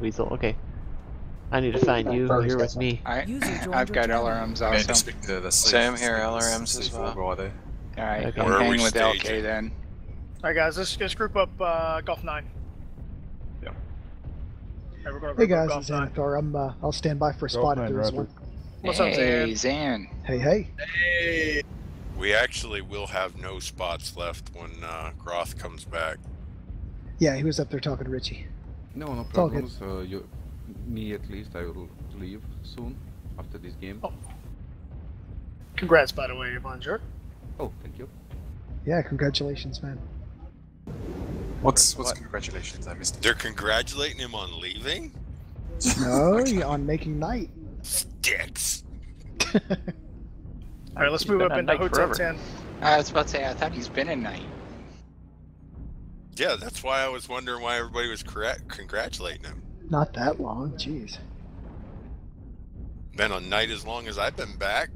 Weasel. Okay. I need to find you. First, You're with me. I, I've got. LRMs I need also. to speak to the C- Same here, LRMs as C4 well. there. Alright, Okay. I'm Where are hanging we with LK then. Alright guys, let's let's group up uh, Golf 9. Yep. Alright, we're gonna Hey guys, Golf it's 9. Xanathar. I'm uh, I'll stand by for a spot if there is one. What's up, hey, Zan? Hey, Hey, hey. We actually will have no spots left when uh, Groth comes back. Yeah, he was up there talking to Richie. No, no It's all good. problems. Uh, you, me at least, I will leave soon after this game. Oh. Congrats, by the way, Bonjour. Oh, thank you. Yeah, congratulations, man. What's what's What? congratulations? I missed it. They're congratulating him on leaving? No, on making night. Dicks. Alright, let's He's move up into Hotel forever. 10. I was about to say, I thought he's been a knight. Yeah, that's why I was wondering why everybody was correct congratulating him. Not that long, jeez. Been a night as long as I've been back.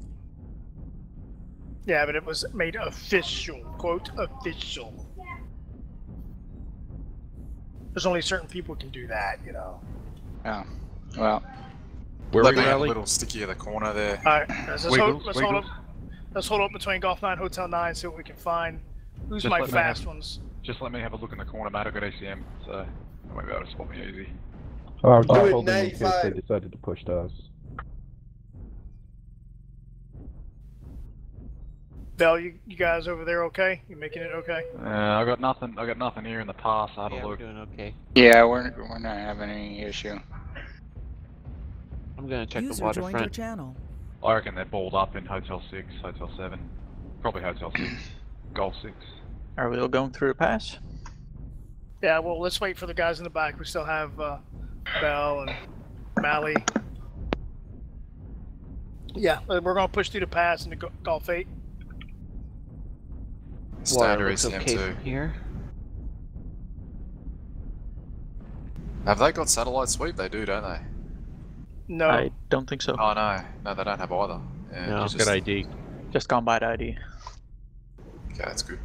Yeah, but it was made official. Quote, official. There's only certain people can do that, you know. Yeah. well, Where Let we me have a little sticky in the corner there. Alright, let's, let's, hold, let's hold up. Let's hold up between Golf 9, Hotel 9, see what we can find. Who's Just my fast have- ones? Just let me have a look in the corner, mate. I've got ACM, so I might be able to spot me easy. Oh, I was Do it, holding in case they decided to push to us. Bell, you, you guys over there okay? You making it okay? Uh, I got nothing. I got nothing here in the pass. I had Yeah, a we're look. doing okay. yeah, we're, we're not having any issue. I'm gonna check the User joined your channel. I reckon they're balled up in Hotel Six, Hotel Seven, probably Hotel Six, Golf Six. Are we all going through the pass? Yeah, well, let's wait for the guys in the back. We still have uh, Bell and Mally. Yeah, uh, we're gonna push through the pass into Go- Golf 8. Standard Water looks okay too. from here. Have they got satellite sweep? They do, don't they? No, I don't think so. Oh no, no, they don't have either. Yeah, No. just- Good ID. Just gone by the ID. Okay, that's good.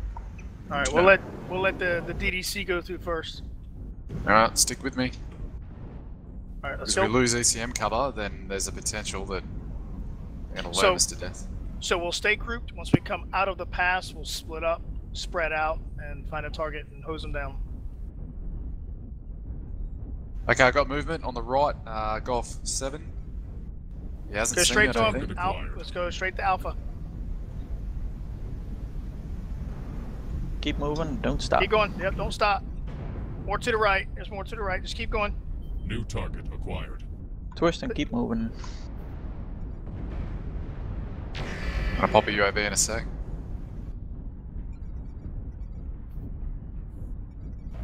all right, we'll let we'll let the the DDC go through first. All right, stick with me. All right, let's If we lose ECM cover, then there's a potential that gonna So- us to death. So we'll stay grouped. Once we come out of the pass, we'll split up, spread out, and find a target and hose them down. Okay, I got movement on the right. Uh, Golf seven. He hasn't Go seen straight it, to him. let's go straight to Alpha. Keep moving. Don't stop. Keep going. Yep, don't stop. More to the right. There's more to the right. Just keep going. New target acquired. Twist and keep moving. I'm gonna pop a UAV in a sec.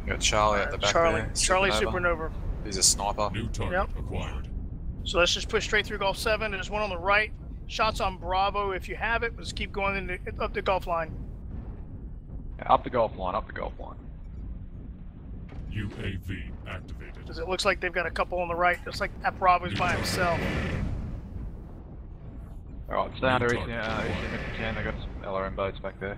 Got Charlie at the back Charlie. there. Charlie supernova. Supernova. He's a sniper. New target Yep. acquired. So let's just push straight through Golf 7. There's one on the right. Shots on Bravo if you have it. Let's keep going into, up the Golf line. Yeah, up the golf line. Up the golf line. UAV activated. Because it looks like they've got a couple on the right. Looks like that Bravo's by himself. All right, standard New ACM. target Uh, acquired. ACM if you can. They got some LRM boats back there.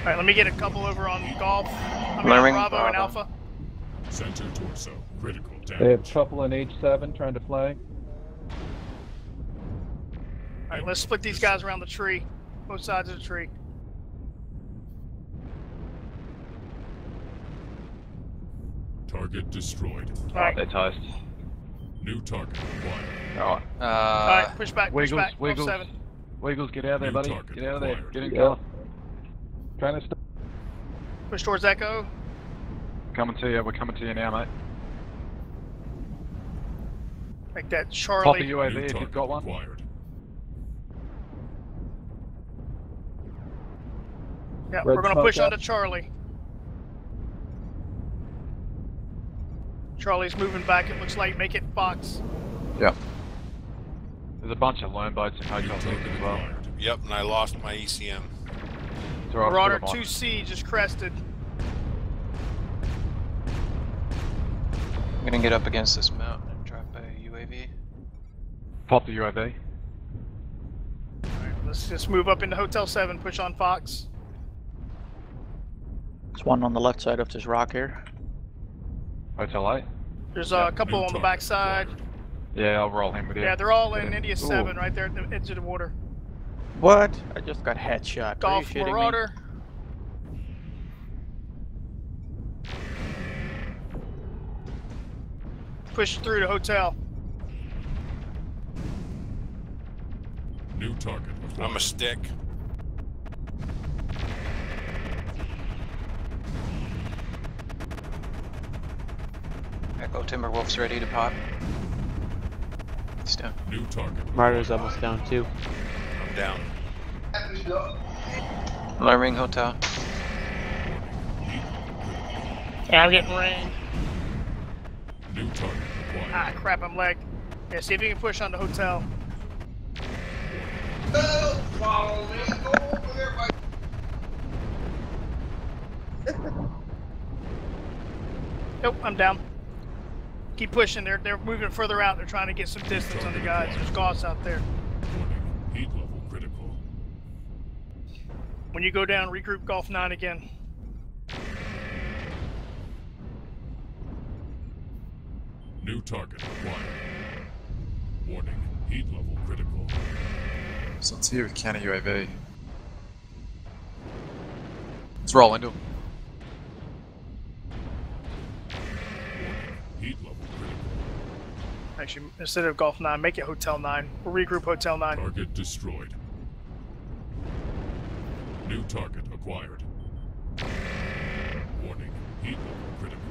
All right, let me get a couple over on Golf. I mean, Lemming, Bravo, and Alpha. Center torso. Critical damage. They have damage. couple in H7 trying to flag. All right, let's split these guys around the tree. Both sides of the tree. Target destroyed. All right, They're toast. New target acquired. All right, Uh, all right, push back, push Wiggles, back. Wiggles. 7. Wiggles, get out of there, New buddy. Get out of there. acquired. Get in Yeah. cover. Trying to stop. Push towards Echo. Coming to you. We're coming to you now, mate. Like that Charlie. Pop a Charlie. UAV New if you've got one. acquired. Yeah, Red we're gonna push out. onto Charlie. Charlie's moving back. It looks like make it Fox. Yep. There's a bunch of loan boats in New Hotel Six target as well. Yep, and I lost my ECM. It's Marauder put 'em on. 2C just crested. I'm gonna get up against this mountain and drop a UAV. Pop the UAV. Alright, let's just move up into Hotel 7, push on Fox. There's one on the left side of this rock here. Hotel 8. There's uh, a couple on the backside. Yeah, I'll roll him with you. Yeah, they're all in Get him. India Ooh. 7 right there at the edge of the water. What? I just got headshot. Are you Golf shitting me? Marauder. Push through the hotel. New target. I'm a stick. Echo Timberwolf's ready to pop. He's down. New target. Martyr's almost down too. I'm down. Alarming hotel. Yeah, I'm getting rained. New target acquired. Ah, crap, I'm lagged. Yeah, see if you can push on the hotel. Nope, I'm down. Keep pushing. They're they're moving further out. They're trying to get some distance on the guys. There's Goss out there. Warning. Heat level critical. When you go down, regroup Golf 9 again. New target acquired. Warning. Heat level critical. So it's here with counter UAV. Let's roll into him. Actually, instead of Golf 9, make it Hotel 9. We'll regroup Hotel 9. Target destroyed. New target acquired. Warning. Heat level critical.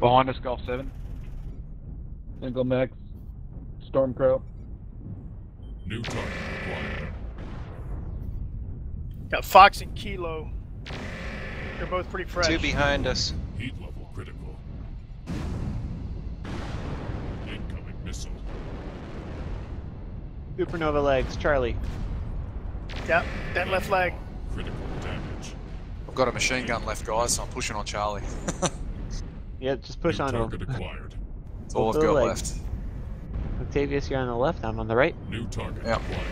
Behind us, Golf 7. Single max. Stormcrow. New target acquired. Got Fox and Kilo. They're both pretty fresh. Two behind us. Heat Supernova legs, Charlie. Yep, that left leg. Critical damage. I've got a machine gun left, guys, so I'm pushing on Charlie. Yeah, just push New on target him. acquired. That's all I've got legs. left. Octavius, you're on the left. I'm on the right. New target Yep. acquired.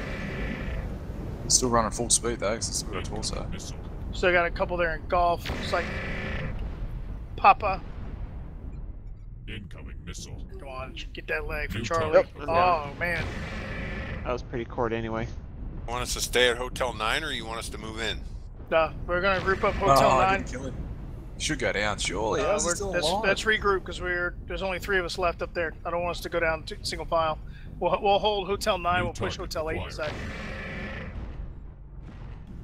Still running full speed though, 'cause it's still got a torso. Incoming missile. Still got a couple there in golf. It's like Papa. Incoming missile. Come on, get that leg for New Charlie. target Yep. Oh man. That was pretty cord anyway. You Want us to stay at Hotel 9 or you want us to move in? Nah, we're gonna group up Hotel oh, I 9. didn't kill him. He should go down, surely. Uh, How's he let's, let's regroup because we're there's only three of us left up there. I don't want us to go down to single file. We'll, we'll hold Hotel 9. New we'll push Hotel 8 acquired. inside.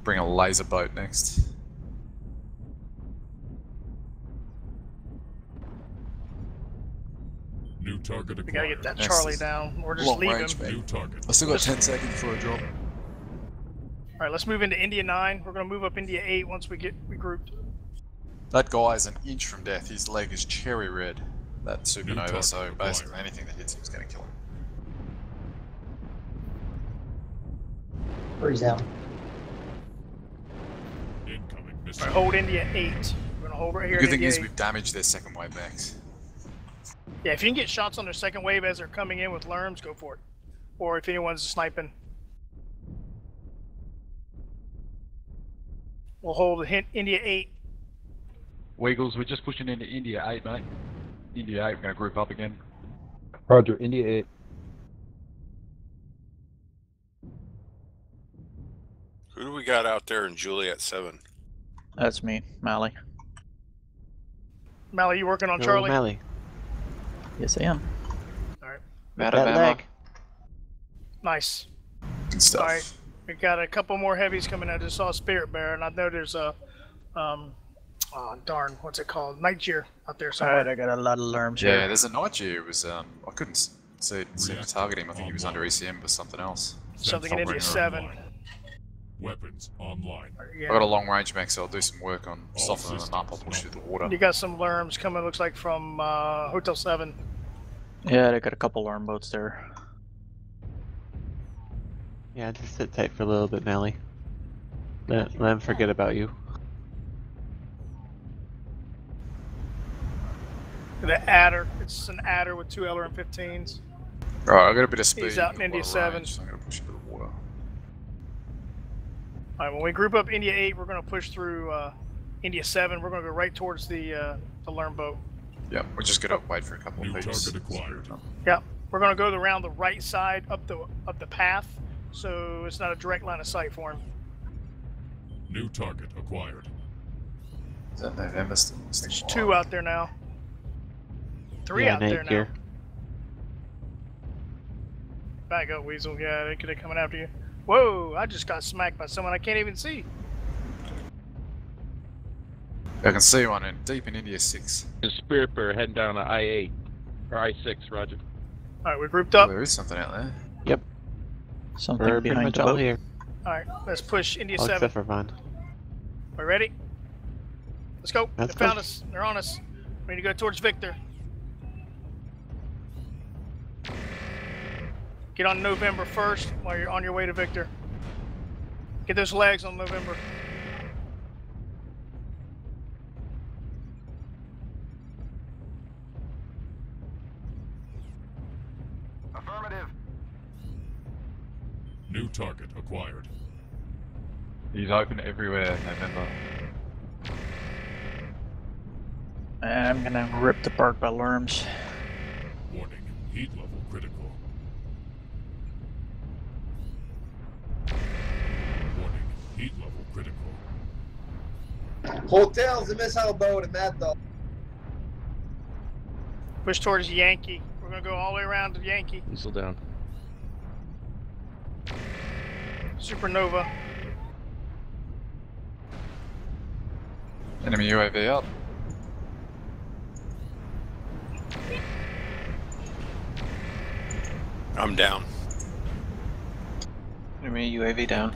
Bring a laser boat next. New target acquired. We gotta get that Next Charlie is down. Or just long leave him. range, mate. New target. I still got 10 seconds before a drop. All right, let's move into India 9. We're gonna move up India 8 once we get regrouped. That guy's an inch from death. His leg is cherry red. That supernova, target so acquired. basically anything that hits him is going to kill him. Freeze out. Incoming All missile. right, hold India 8. We're gonna hold right here. The good thing India is 8. we've damaged their second wave max. Yeah, if you can get shots on their second wave as they're coming in with lerms, go for it. Or if anyone's sniping. We'll hold hint India 8. Weagles, we're just pushing into India 8, mate. India 8, we're going to group up again. Roger, India 8. Who do we got out there in Juliet 7? That's me, Mally. Mally, you working on Charlie? Mally. Yes, I am. Alright. Out that of ammo. leg. Nice. Good stuff. Alright. We got a couple more heavies coming. out. I just saw a Spirit Bear, and I know there's a, um, oh darn, what's it called? Night Gyr out there somewhere. Alright, I got a lot of alarms Yeah, here. there's a Night Gyr. It was, um, I couldn't s- see, see to target him. I think he was under ECM for something else. Something in India 7. Weapons online. Yeah. I got a long range max, so I'll do some work on softening them up. I'll systems push through the water. You got some lerms coming, looks like, from uh, Hotel 7. Yeah, I got a couple LRM boats there. Yeah, just sit tight for a little bit, Nelly. Let, let him forget about you. The Adder. It's an Adder with two LRM-15s. Alright, I got a bit of speed. He's out in India lot 7. range, so I'm gonna push into the water. Alright, when we group up India 8, we're going to push through uh, India 7. We're going to go right towards the uh, the learn boat. Yep, we're just gonna wait for a couple New of pages. target acquired. Yeah, we're gonna go around the right side up the up the path, so it's not a direct line of sight for him. New target acquired. Is that November still? There's two out there now. Three yeah, out Nate there now. here. Back up, Weasel. Yeah, they could have coming after you. Whoa! I just got smacked by someone I can't even see. I can see one in deep in India six. Spirit Bear heading down to I-8 or I-6, Roger. All right, we grouped up. Oh, there is something out there. Yep. Something We're behind the all boat. here. All right, let's push India All Seven. except for Vaughn. We ready? Let's go. Let's they go. found us. They're on us. We need to go towards Victor. Get on November 1st while you're on your way to Victor. Get those legs on November. New target acquired. He's open everywhere, November. And I'm gonna rip the park by Lerms. Warning. Heat level critical. Warning. Heat level critical. Hotels, a missile boat, and that dog. Push towards Yankee. We're gonna go all the way around to Yankee. Missile down. Supernova. Enemy UAV up. I'm down. Enemy UAV down.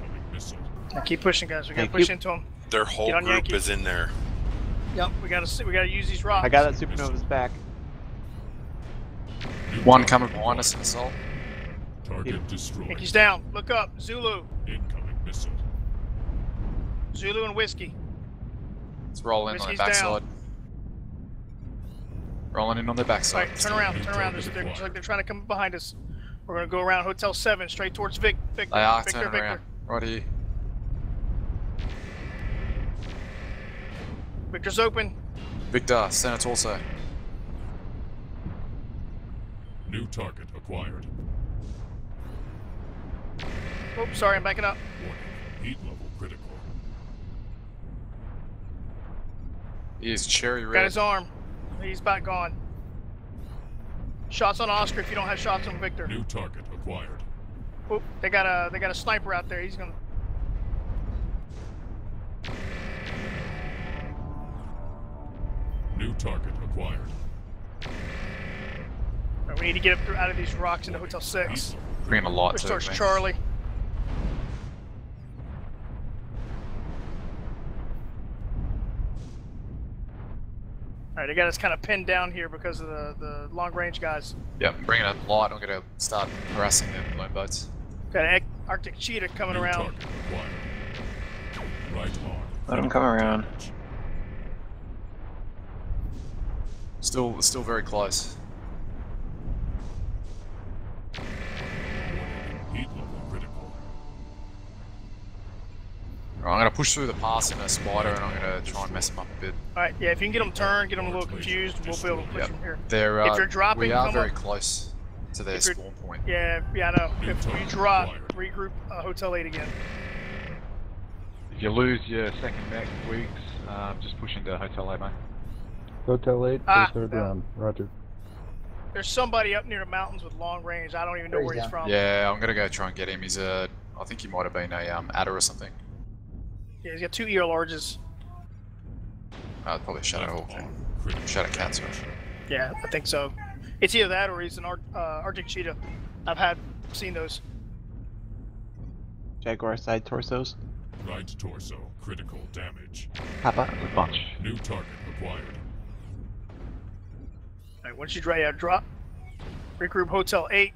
Now keep pushing, guys. We gotta Thank push you. into them. Their whole Get on group Yankee. is in there. Yep. We gotta we gotta use these rocks. I got that supernova's back. One coming behind us in assault. Target destroyed. Yankees down. Look up. Zulu. Incoming missile. Zulu and whiskey. Let's roll in on the their backside. Rolling in on their backside. Right, turn around, turn around. There's, they're, it's like they're trying to come behind us. We're gonna go around Hotel Seven, straight towards Vic. Victor. They are Victor, turning Victor. around. Right here. Victor's open. Victor, Senate also. New target acquired. Oops, sorry, I'm backing up. Warning. Heat level critical. He is cherry red. Got his arm. He's back gone. Shots on Oscar if you don't have shots on Victor. New target acquired. Oop, they got a they got a sniper out there. He's gonna. New target acquired. Alright, we need to get up through, out of these rocks into Hotel Six. Bringing a lot Push to towards me. Charlie. Alright, they got us kind of pinned down here because of the, the long range guys. Yep, I'm bringing a lot. I'm gonna start harassing them balloon boats. Got an Arctic cheetah coming New around. target acquired. Right on. Let 'em come around. Still, still very close. Right, I'm gonna push through the pass in a spider, and I'm gonna try and mess them up a bit. Alright, yeah, if you can get them turned, get them a little confused, we'll be able to push Yep. them here. They're, uh, If you're dropping, we are come very up. close to their spawn point. Yeah, yeah, I know. New If you drop, regroup uh, Hotel 8 again. If you lose your second mech weeks, um, just push into Hotel 8, mate. Hotel 8, Ah, third no. round. Roger. There's somebody up near the mountains with long range. I don't even know Where where he's he's from. Yeah, I'm gonna go try and get him. He's a, I think he might have been a um, adder or something. Yeah, he's got two ER larges. Uh, probably a shadow hawk. On critical. Shadow cat, sorry. Yeah, I think so. It's either that or he's an Ar- uh, Arctic cheetah. I've had seen those. Jaguar side torsos. Right torso critical damage. Papa. A bunch. New target acquired. Alright, once you dry out, drop. Regroup Hotel 8.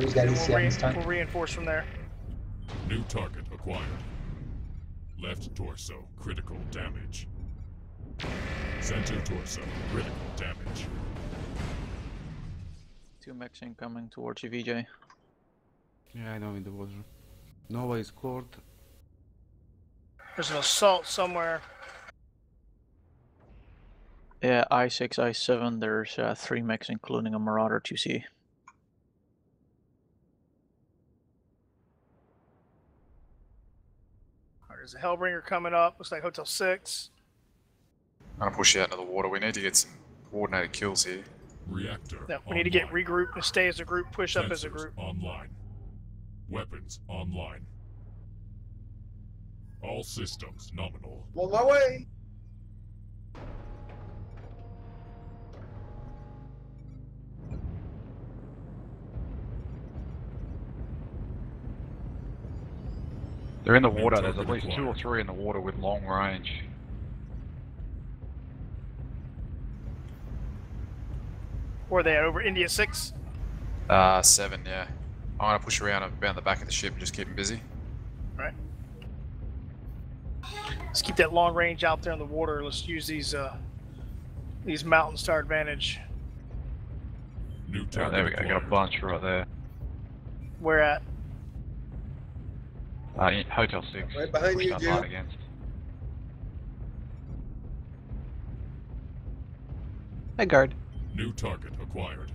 He's got And his we'll, re- time. we'll reinforce from there. New target acquired. Left torso critical damage. Center torso critical damage. Two mechs incoming towards you, VJ. Yeah, I know in the water. Nova is scored. There's an assault somewhere. Yeah, I6, I7, there's uh, three mechs, including a Marauder 2C. There's a Hellbringer coming up. Looks like Hotel 6. I'm gonna push you out into the water. We need to get some coordinated kills here. Reactor. Yeah, we need to get online. regrouped and stay as a group, push up as a Sensors group. Online. Weapons online. All systems nominal. On my way. They're in the water. There's at least two or three in the water with long range. Where are they at? Over India 6? Uh, seven, yeah. I'm gonna push around around the back of the ship and just keep them busy. Right. Let's keep that long range out there in the water. Let's use these uh, these mountains to our advantage. New Oh, there we go. I got a bunch right there. Where at? Uh, Hotel 6. Right behind you, that Jim. line against. Hey, guard. New target acquired.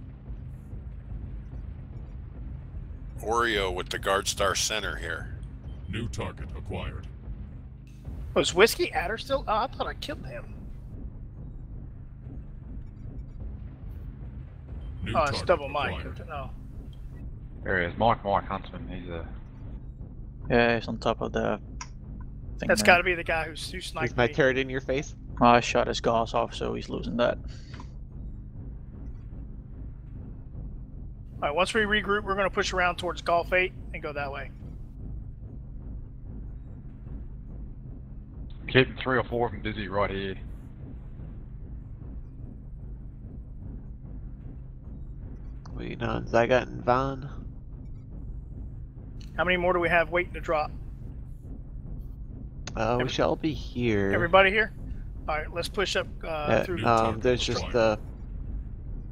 Oreo with the Guard Star Center here. New target acquired. Was Whiskey Adder still? Oh, I thought I killed him. New Oh, it's target double Mike. No. There he is. Mike Mike Huntsman. He's a. Yeah, he's on top of the thing. That's there. got to be the guy who's who sniped Is my me. turret in your face? Oh, I shot his gas off, so he's losing that. All right, once we regroup, we're going to push around towards Golf 8 and go that way. Keeping three or four of them busy right here. Waiting on Zygot and Von. How many more do we have waiting to drop? Uh, we Every- shall be here. Everybody here? All right, let's push up uh, Uh, through. New um, target there's just the.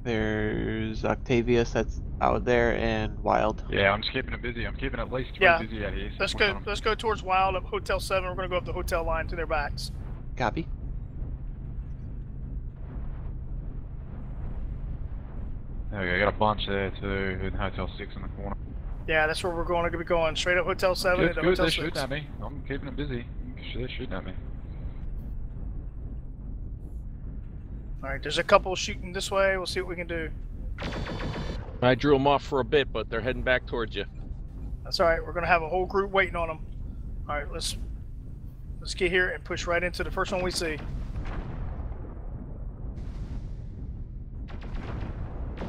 There's Octavius that's out there and Wild. Yeah, I'm just keeping it busy. I'm keeping at least three Yeah. busy out here. So Let's go. Let's go towards Wild up Hotel Seven. We're going to go up the hotel line to their backs. Copy. There we go. Got a bunch there too in Hotel 6 in the corner. Yeah, that's where we're going to be going. Straight up Hotel Seven Good, into good. Hotel They're Six. shooting at me. I'm keeping it busy. They're shooting at me. All right, there's a couple shooting this way. We'll see what we can do. I drew them off for a bit, but they're heading back towards you. That's all right. We're going to have a whole group waiting on them. All right, let's let's get here and push right into the first one we see.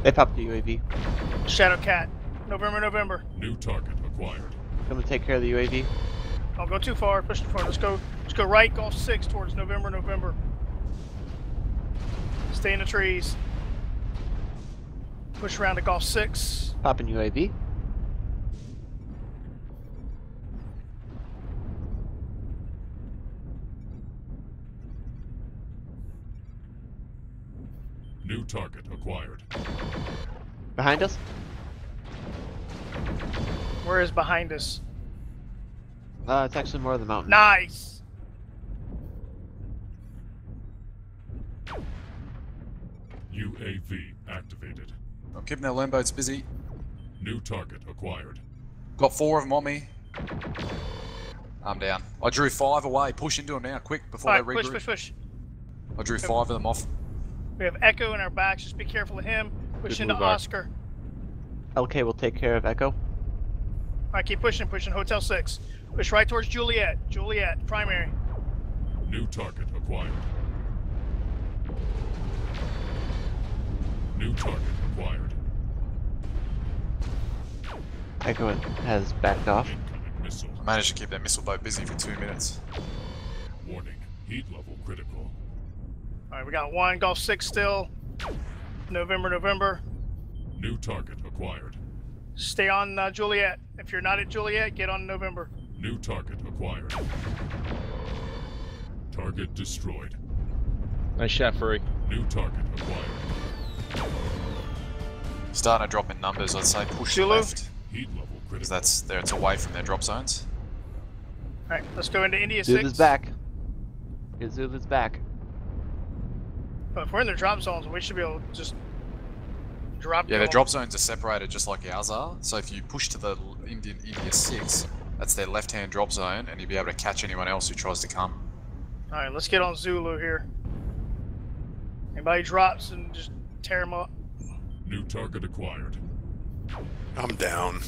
They popped the UAV. Shadow Cat. November, November. New target acquired. I'm gonna take care of the UAV. Don't go too far. Push too far. Let's go. Let's go right. Golf six towards November, November. Stay in the trees. Push around to Golf six. Popping UAV. New target acquired. Behind us. Where is behind us? Uh, it's actually more of the mountain. Nice. UAV activated. I'm keeping their land boats busy. New target acquired. Got four of them on me. I'm down. I drew five away. Push into them now, quick, before All right, they push, regroup. push, push. push. I drew five of them off. We have Echo in our backs. Just be careful of him. Push Good into move, Art. Oscar. LK will take care of Echo. All right, keep pushing, pushing. Hotel six. Push right towards Juliet. Juliet, primary. New target acquired. New target acquired. Echo has backed off. I managed to keep that missile boat busy for two minutes. Warning. Heat level critical. All right, we got one Golf six still. November, November. New target acquired. Stay on uh, Juliet. If you're not at Juliet, get on November. New target acquired. Target destroyed. Nice shot, Furry. New target acquired. Starting to drop in numbers, I'd say push Zulu? left. Heat level Because critical. that's there it's away from their drop zones. All right, let's go into India Zulu's six. back. Zulu's back. But if we're in the drop zones, we should be able to just drop. Yeah, their drop zones are separated just like ours are. So if you push to the l- Indian India 6, that's their left-hand drop zone, and you'll be able to catch anyone else who tries to come. All right, let's get on Zulu here. Anybody drops and just tear them up. New target acquired. I'm down.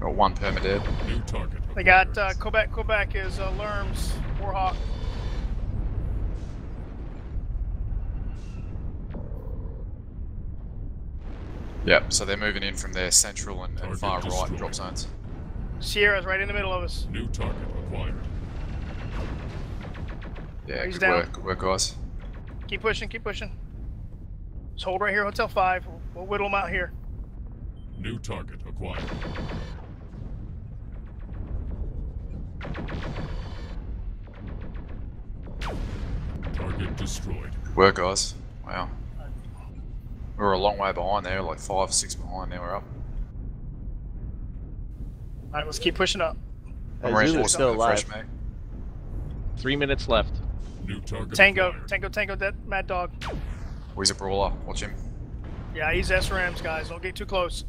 Got one perma dead. New target. They got uh, Quebec. Quebec is uh, Lerms, Warhawk. Yep, so they're moving in from their central and, and Target far right drop zones. Sierra's right in the middle of us. New target acquired. Yeah, He's good down. work, good work, guys. Keep pushing, keep pushing. Just hold right here, Hotel 5. We'll, we'll whittle them out here. New target acquired. Target destroyed. Good work, guys. Wow. We were a long way behind there, like five, six behind. Now we're up. All right, let's keep pushing up. I'm Zulu's still with a fresh alive. Three minutes left. New target Tango, acquired. Tango, Tango, dead, Mad Dog. Oh, he's a brawler. Watch him. Yeah, he's SRMs, guys. Don't get too close.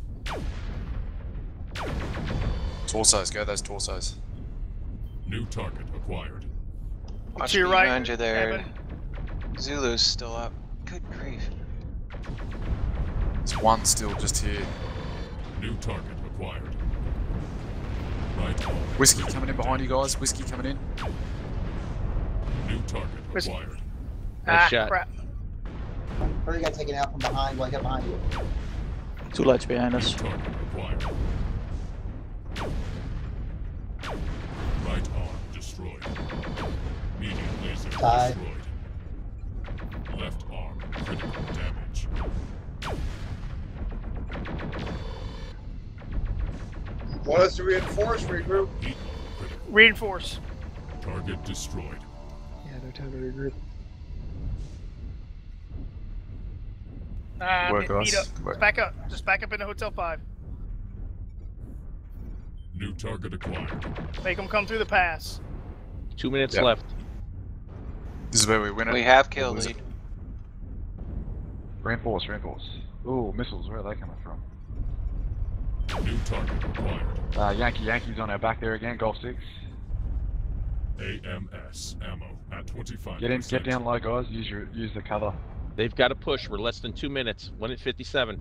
Torsos, go those torsos. New target acquired. Watch to your right, behind you there. Evan. Zulu's still up. Good grief. There's one still just here. New target acquired. Right on. Whiskey coming in behind you guys. Whiskey coming in. New target Whiskey. acquired. Ah, shot. crap. Or you got taken out from behind, like up behind you. Two lights behind us. Target acquired. Right arm destroyed. Medium laser Side. destroyed. Want us to reinforce, regroup? Reinforce. Target destroyed. Yeah, no time to regroup. Ah, Work, meet, guys. meet up. Work. Back up. Just back up into Hotel 5. New target acquired. Make them come through the pass. Two minutes Yep. left. This is where we win it. We have kill Lose lead. it. Reinforce, reinforce. Ooh, missiles, where are they coming from? New target acquired. Uh, Yankee, Yankees on our back there again, Golf 6. AMS ammo at 25 Get in, get down low, guys. Use your, use the cover. They've got to push. We're less than two minutes. One at 57.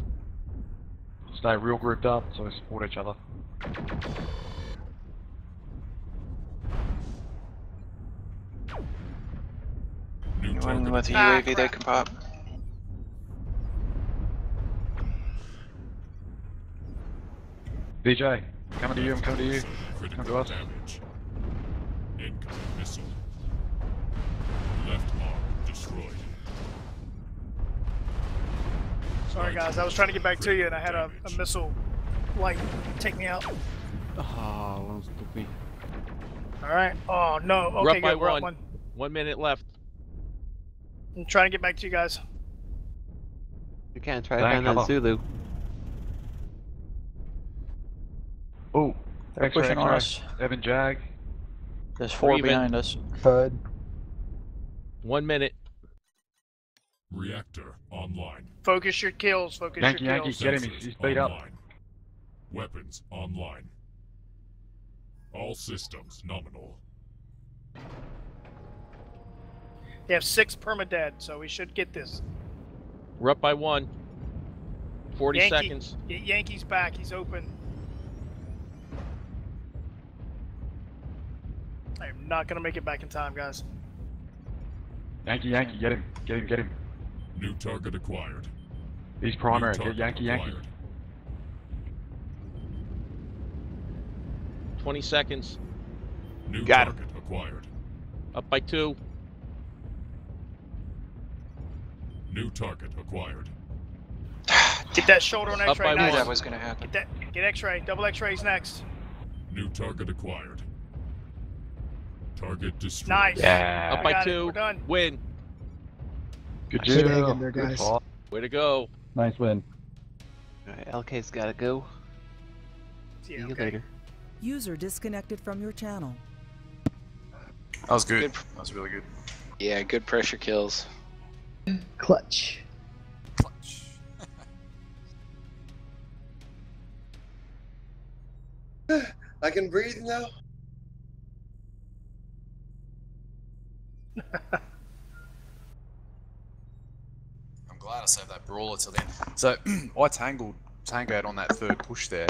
Stay real grouped up so we support each other. New Anyone target with a Ah, UAV they can pop. DJ, coming to you, I'm coming to you. Come to us. damage. Incoming missile. Left arm destroyed. Sorry, guys. I was trying to get back to you, and I had a, a missile light take me out. Ah, Lance took me. All right. Oh no. We're Okay, up by good. We're one. one. One minute left. I'm trying to get back to you guys. You can't try to find that Allah. Zulu. Oh, They're X-ray, pushing on X-ray. us. Evan Jag. There's four even. behind us. HUD. One minute. Reactor online. Focus your kills. Focus Yankee, your Yankee, kills. get him. He's, he's beat up. Weapons online. All systems nominal. They have six permadead, so we should get this. We're up by one. 40 Yankee, seconds. Y- Yankee's back. He's open. I'm not gonna make it back in time, guys. Yankee, Yankee, get him. Get him, get him. New target acquired. He's primary. Get Yankee, Yankee. acquired. 20 seconds. New Got him. target acquired. Up by two. New target acquired. Get that shoulder on X-ray. by Knew that was gonna happen. Get that. Get X-ray. Double X-rays next. New target acquired. Target destroyed. Nice. Yeah. Up by two. We're done. Win. Good Good job. there, guys. fight. Way to go. Nice win. Alright, LK's gotta go. See Yeah, you okay. later. User disconnected from your channel. That was good. Good. That was really good. Yeah, good pressure kills. Clutch. Clutch. I can breathe now. I'm glad I saved that brawler till then. So I tangled tangoed on that third push there,